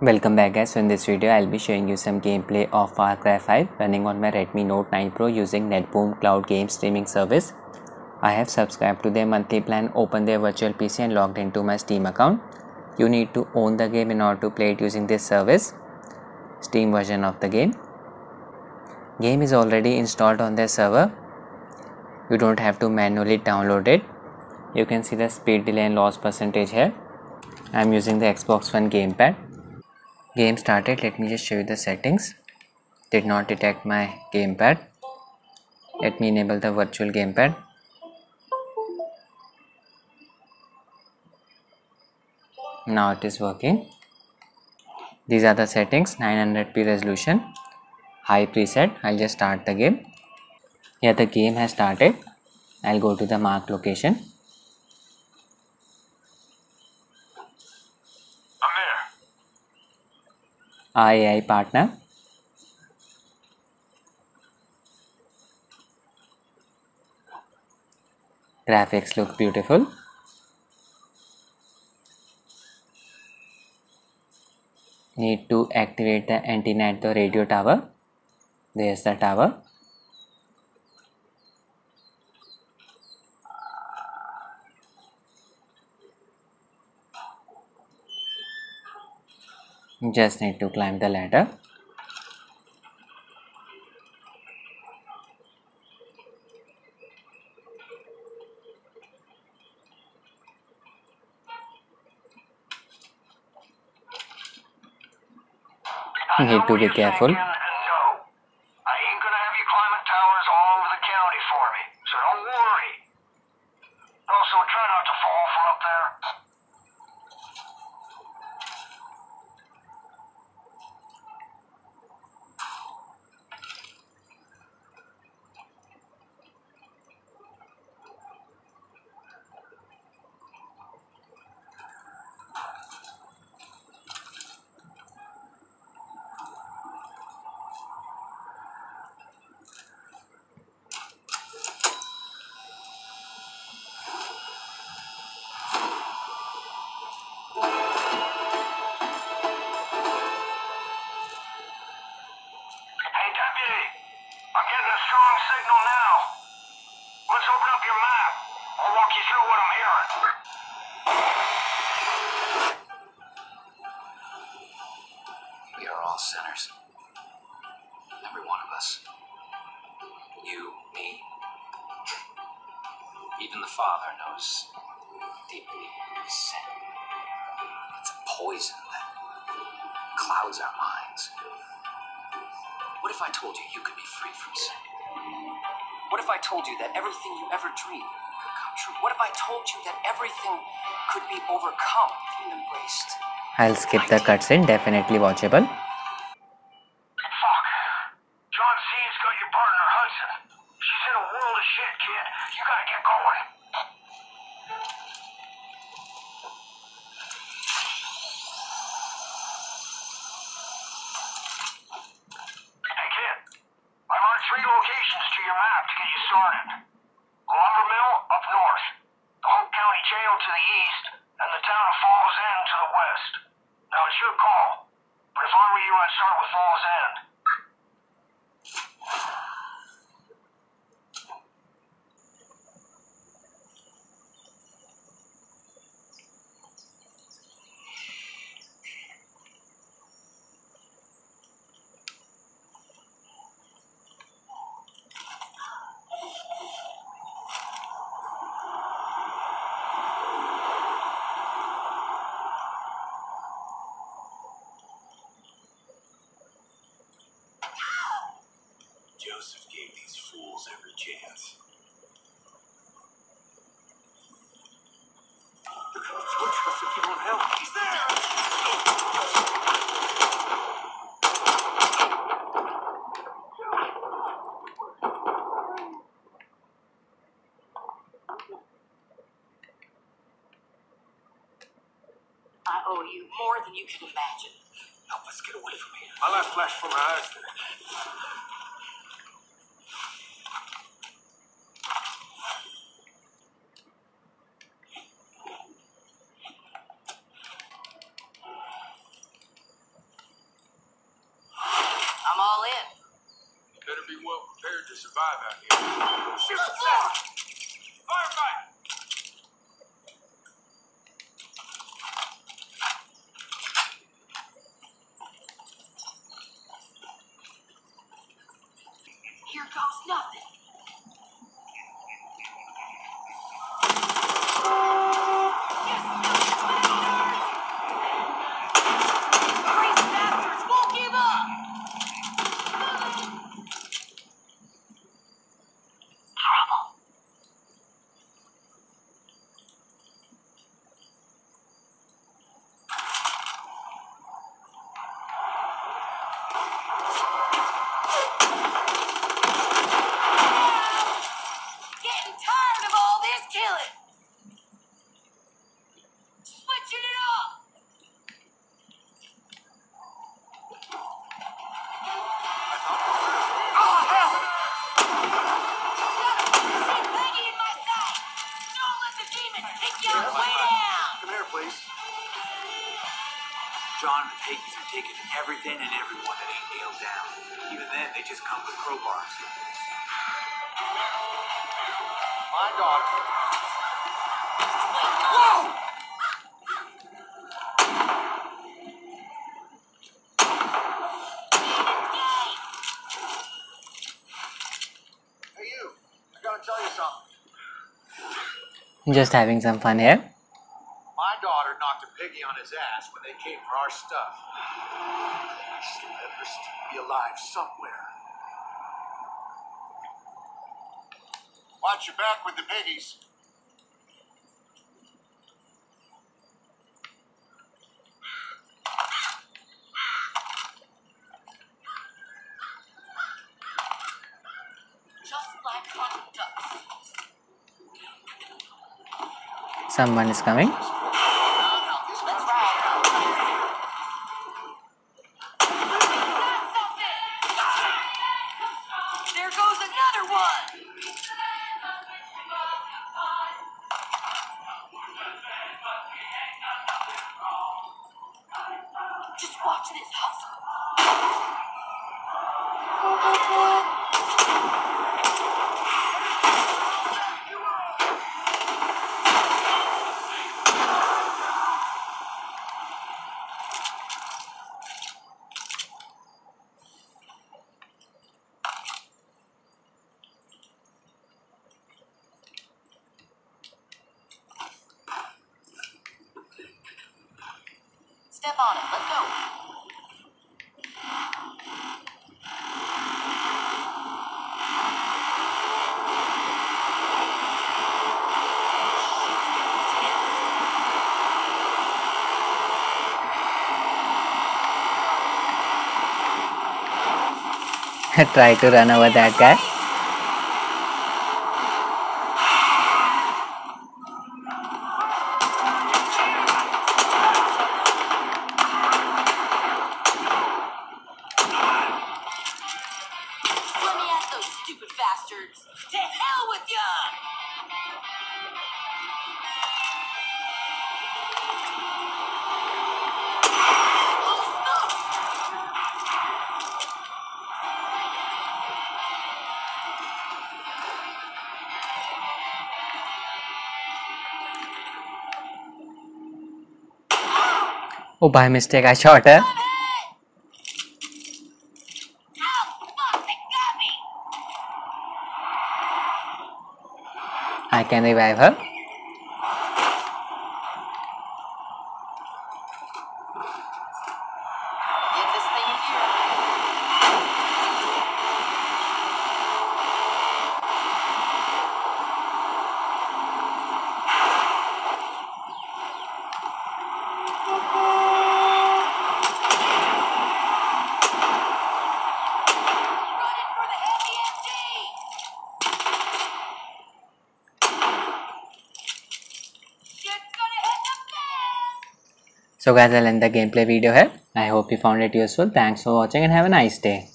Welcome back guys, so in this video I'll be showing you some gameplay of Far Cry 5 running on my Redmi Note 9 Pro using NetBoom Cloud Game Streaming Service. I have subscribed to their monthly plan, opened their virtual PC and logged into my Steam account. You need to own the game in order to play it using this service, Steam version of the game. Game is already installed on their server. You don't have to manually download it. You can see the speed delay and loss percentage here. I'm using the Xbox One gamepad game started let me just show you the settings. Did not detect my gamepad. Let me enable the virtual gamepad. Now it is working. These are the settings 900p resolution high preset. I'll just start the game. Here the game has started. I'll go to the mark location AI partner. Graphics look beautiful. Need to activate the antenna at the radio tower. There's the tower. Just need to climb the ladder. You need to be careful. Also, try not to fall from up there. We are all sinners. Every one of us. You, me. Even the Father knows deeply sin. It's a poison that clouds our minds. What if I told you you could be free from sin? What if I told you that everything you ever dreamed could come true? What if I told you that everything could be overcome if you embraced? I'll skip the cutscene, definitely watchable. Fuck. John Seed's got your partner, Hudson. She's in a world of shit, kid. You gotta get going. Hey, kid. I marked three locations to your map to get you started. Lumber Mill up north, the Hope County Jail to the east, and the town of Falls End to the west. Now it's your call, but if I were you, I'd start with Falls End. Joseph gave these fools every chance. Look, Joseph, you won't help. He's there! I owe you more than you can imagine. Help us get away from here. My last flash from my eyes today. to survive out here. Shoot the fire! Firefight! Here goes nothing. Demons take you on the way down. Come here, please. John and the Peggies are taking everything and everyone that ain't nailed down. Even then, they just come with crowbars. My daughter. Whoa! Hey, you. I gotta tell you something. Just having some fun here. My daughter knocked a peggie on his ass when they came for our stuff. I should let her still be alive somewhere. Watch your back with the peggies. Just like Someone is coming. Just watch this hustle. Try to run over that guy Oh, by mistake, I shot her. I can revive her. Get this thing in gear. Running for the heavy MG! Shit's gonna hit the fan! So guys, I'll end the gameplay video here. I hope you found it useful. Thanks for watching and have a nice day.